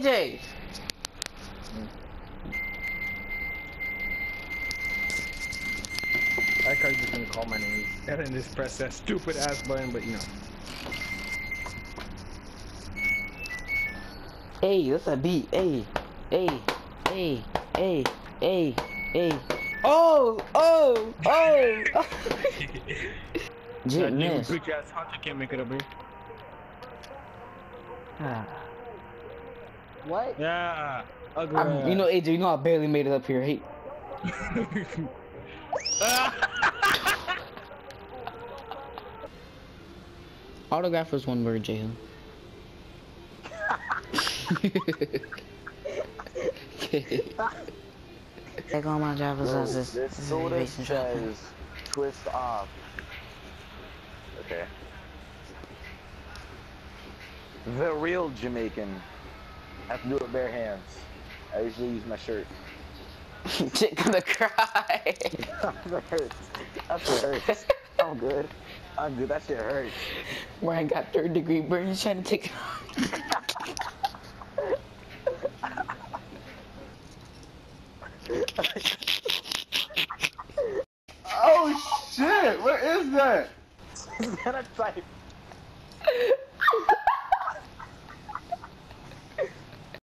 AJ! I you just gonna call my name and then just press that stupid ass button, but you know. Hey, that's a beat. Hey, hey, hey, hey, hey, hey. Oh, oh, oh! Jit missed. bitch ass hunter can't make it up here. Ah. What? Yeah. Ugly. I'm, you know, AJ, you know I barely made it up here. Hey, autograph was one word, Jalen. Take all my driver's Bro, license. this This is soda innovation shop. says twist off. Okay. The real Jamaican. I have to do it bare hands. I usually use my shirt. Chick gonna cry. that hurts. That shit hurts. I'm good. I'm good. That shit hurts. Brian got third degree burns trying to take. It off. oh shit! What is that? Is that a type?